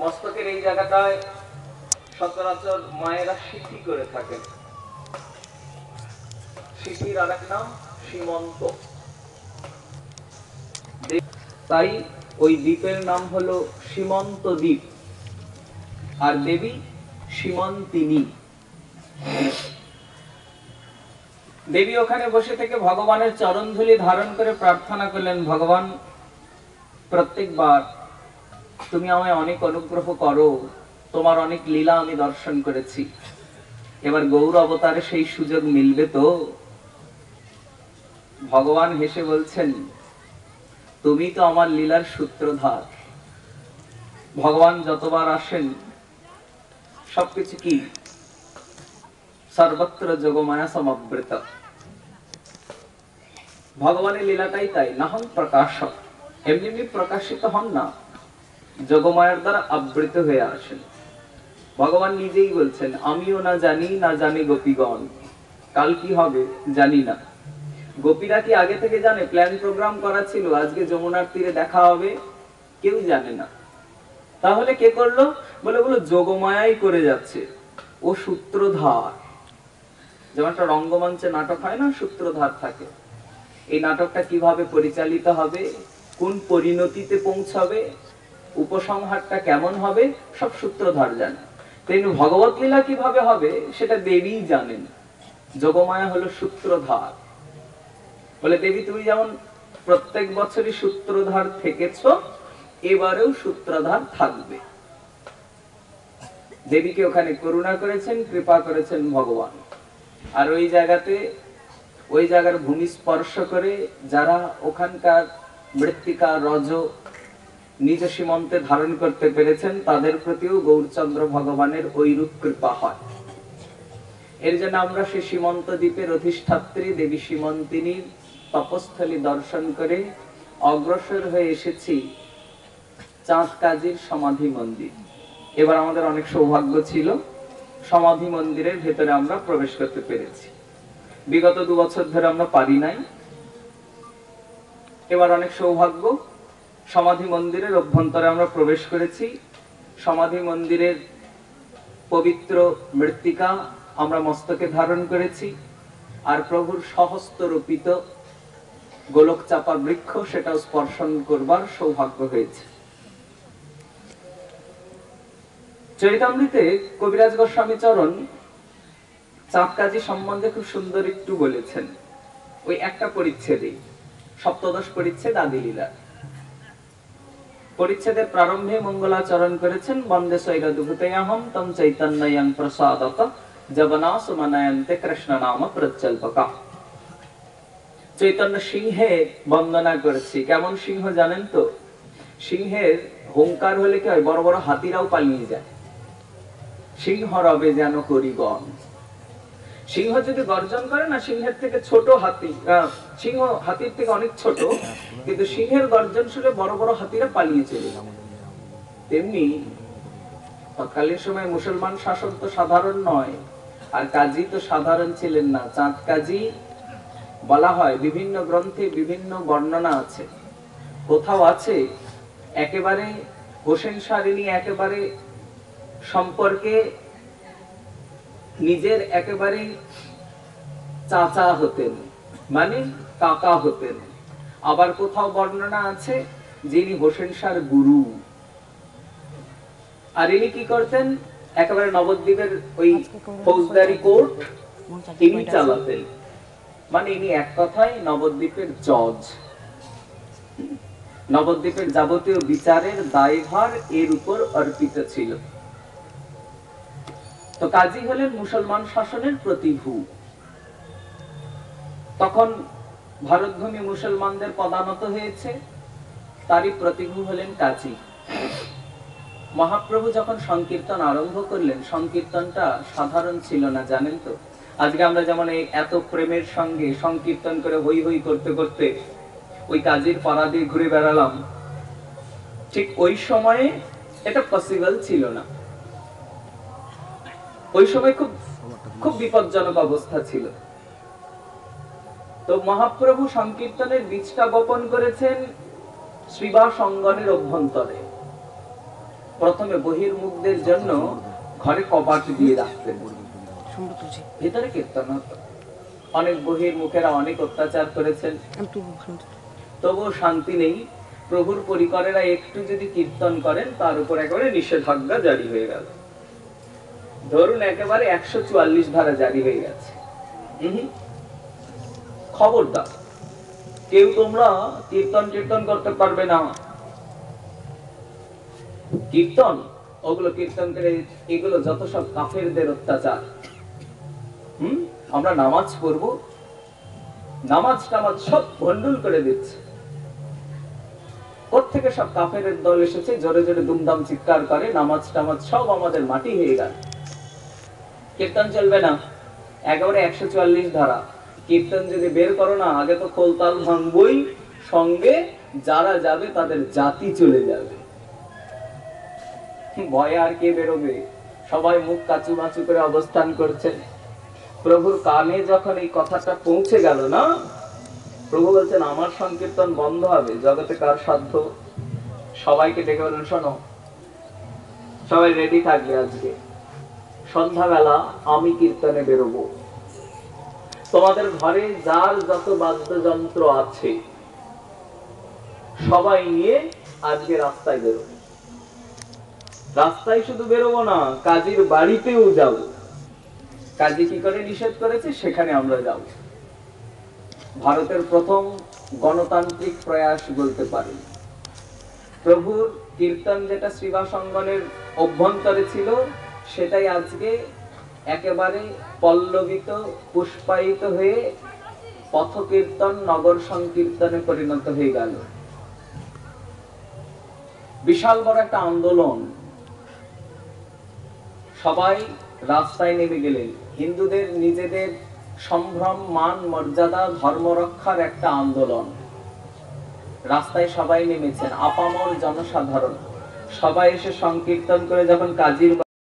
মস্তকের এই জায়গাটায় সচরাচর মায়েরা সিদ্ধি করে থাকেন। সিদ্ধির আর এক নাম সীমন্ত। তাই ওই দ্বীপের নাম হলো সীমন্ত দ্বীপ, আর দেবী সীমন্তিনী। দেবী ওখানে বসে থেকে ভগবানের চরণধুলি ধারণ করে প্রার্থনা করলেন, ভগবান, প্রত্যেকবার তুমি আমায় অনেক অনুগ্রহ করো। তোমার অনেক লীলা আমি দর্শন করেছি। এবার গৌর অবতারে সেই সুযোগ মিলবে তো? ভগবান হেসে বলছেন, তুমি তো আমার লীলার সূত্রধার। ভগবান যতবার আসেন, সবকিছু কি? সর্বত্র যোগমায়া সমাবৃত। ভগবানের লীলাটাই তাই, না হন প্রকাশক। এমনি প্রকাশিত হন না। যোগমায়ার দ্বারা আবৃত হয়ে আসেন। ভগবান নিজেই বলছেন, আমিও না জানি না জানি গোপীগণ। কাল কি হবে জানি না। গোপীরা কি আগে থেকে জানে, প্ল্যান প্রোগ্রাম করা ছিল, আজকে যমুনার তীরে দেখা হবে? কেউ জানে না। তাহলে কে করল? বলে বলো যোগমায়াই করে যাচ্ছে। ও সূত্রধার। যেমন একটা রঙ্গমঞ্চে নাটক হয় না, সূত্রধার থাকে। এই নাটকটা কীভাবে পরিচালিত হবে? কোন পরিণতিতে পৌঁছাবে? উপসংহারটা কেমন হবে? সব সূত্রধার জানে। তেমনি ভগবত লীলা কীভাবে হবে, সেটা দেবী জানেন। যোগমায়া হলো বলে, দেবী, তুমি যেমন প্রত্যেক বছরই থেকেছ, এবারেও সূত্রধার থাকবে। দেবীকে ওখানে করুণা করেছেন, কৃপা করেছেন ভগবান। আর ওই জায়গাতে, ওই জায়গার ভূমি স্পর্শ করে যারা ওখানকার মৃত্তিকা, রজ নিজ সীমন্তে ধারণ করতে পেরেছেন, তাদের প্রতিও গৌরচন্দ্র ভগবানের ঐরূপ কৃপা হয়। এর জন্য আমরা সেই সীমন্ত দ্বীপের অধিষ্ঠাত্রী দেবী সীমন্তিনীর তপস্থলী দর্শন করে অগ্রসর হয়ে এসেছি চাঁদ কাজীর সমাধি মন্দির। এবার আমাদের অনেক সৌভাগ্য ছিল, সমাধি মন্দিরের ভেতরে আমরা প্রবেশ করতে পেরেছি। বিগত দু বছর ধরে আমরা পারি নাই। এবার অনেক সৌভাগ্য সমাধি মন্দিরের অভ্যন্তরে আমরা প্রবেশ করেছি। সমাধি মন্দিরের পবিত্র মৃত্তিকা আমরা মস্তকে ধারণ করেছি। আর প্রভুর সহস্ত রূপিত গোলক চাপা বৃক্ষ সেটাও স্পর্শন করবার সৌভাগ্য হয়েছে। চরিতামৃতে কবিরাজ গোস্বামী চরণ চাঁদকাজি সম্বন্ধে খুব সুন্দর একটু বলেছেন। ওই একটা পরিচ্ছেদেই সপ্তদশ পরিচ্ছেদ আদিলীলা পরিচ্ছেদের প্রারম্ভে মঙ্গলাচরণ করেছেন বন্দে তম চৈতন্যয়ং কৃষ্ণ নাম চৈতন্য সিংহে বন্দনা করেছি। কেমন সিংহ জানেন তো? সিংহের হুঙ্কার হলে কি হয়? বড় বড় হাতিরাও পালিয়ে যায়। সিংহ রবে যেন করিগণ সিংহ যদি গর্জন করে না, সিংহের থেকে ছোট হাতি সিংহ হাতির থেকে অনেক ছোট, কিন্তু সিংহের গর্জন শুনে বড় বড় হাতিরা পালিয়ে চলে তেমনি তৎকালীন সময় মুসলমান শাসন তো সাধারণ নয়, আর কাজী তো সাধারণ ছিলেন না। চাঁদ কাজী বলা হয় বিভিন্ন গ্রন্থে বিভিন্ন বর্ণনা আছে। কোথাও আছে একেবারে হোসেন সারিনী একেবারে সম্পর্কে নিজের একেবারে চাচা হতেন মানে কাকা হতেন। আবার কোথাও বর্ণনা আছে যিনি হোসেন শাহর গুরু। আর ইনি কি করতেন? একেবারে নবদ্বীপের ওই ফৌজদারি কোর্ট ইনি চালাতেন। মানে ইনি এক কথায় নবদ্বীপের জজ। নবদ্বীপের যাবতীয় বিচারের দায়ভার এর উপর অর্পিত ছিল। তো কাজী হলেন মুসলমান শাসনের প্রতিভু। তখন ভারতভূমি মুসলমানদের পদানত হয়েছে, তারই প্রতিভু হলেন কাজী। মহাপ্রভু যখন সংকীর্তন আরম্ভ করলেন, সংকীর্তনটা সাধারণ ছিল না, জানেন তো? আজকে আমরা যেমন এই এত প্রেমের সঙ্গে সংকীর্তন করে হই হই করতে করতে ওই কাজীর পাড়া দিয়ে ঘুরে বেড়ালাম, ঠিক ওই সময়ে এটা পসিবল ছিল না। ওই সময় খুব খুব বিপজ্জনক অবস্থা ছিল। তো মহাপ্রভু সংকীর্তনের বীজটা বপন করেছেন শ্রীবাস অঙ্গনের অভ্যন্তরে। প্রথমে বহির্মুখদের জন্য ঘরে কপাট দিয়ে রাখতেন। ভিতরে কীর্তন হতো। অনেক বহির্মুখেরা অনেক অত্যাচার করেছেন। তবুও শান্তি নেই। প্রভুর পরিকরেরা একটু যদি কীর্তন করেন, তার উপর একেবারে নিষেধাজ্ঞা জারি হয়ে গেল। ধরুন একেবারে একশো চুয়াল্লিশ ধারা জারি হয়ে গেছে। খবর দাও কেউ তোমরা কীর্তন কীর্তন করতে পারবে না। কীর্তন? ওগুলো কীর্তন করে এগুলো যত সব কাফেরদের অত্যাচার। হুম? আমরা নামাজ পড়ব। নামাজ টামাজ সব ভন্ডুল করে দিচ্ছে। কোথেকে সব কাফের দল এসেছে? জোরে জোরে দুমদাম চিৎকার করে নামাজ টামাজ সব আমাদের মাটি হয়ে গেল। কীর্তন চলবে না। একেবারে একশো চুয়াল্লিশ ধারা। কীর্তন যদি বের করো না, আগে তো খোলতাল ভাঙবই, সঙ্গে যারা যাবে তাদের জাতি চলে যাবে। ভয়ে আর কে বেরোবে? সবাই মুখ কাচু মাচু করে অবস্থান করছে। প্রভুর কানে যখন এই কথাটা পৌঁছে গেল না, প্রভু বলছেন, আমার সংকীর্তন বন্ধ হবে, জগতে কার সাধ্য? সবাইকে ডেকে বলেন শোনো, সবাই রেডি থাকবে আজকে। সন্ধ্যাবেলা আমি কীর্তনে বেরোবো। তোমাদের ঘরে যার যত বাদ্যযন্ত্র আছে, সবাই নিয়ে আজকে রাস্তায় বেরোবো। রাস্তায় শুধু বেরোবো না, কাজীর বাড়িতেও যাব। কাজী কি করে নিষেধ করেছে? সেখানে আমরা যাব। ভারতের প্রথম গণতান্ত্রিক প্রয়াস বলতে পারি। প্রভুর কীর্তন যেটা শ্রীবাসঙ্গনের অভ্যন্তরে ছিল সেটাই আজকে একেবারে পল্লবিত, পুষ্পায়িত হয়ে পথ কীর্তন নগর সংকীর্তনে পরিণত হয়ে গেল। বিশাল বড় একটা আন্দোলন। সবাই রাস্তায় নেমে গেলেন। হিন্দুদের নিজেদের সম্ভ্রম, মান, মর্যাদা, ধর্ম রক্ষার একটা আন্দোলন। রাস্তায় সবাই নেমেছেন। আপামর জনসাধারণ। সবাই এসে সংকীর্তন করে যখন কাজীর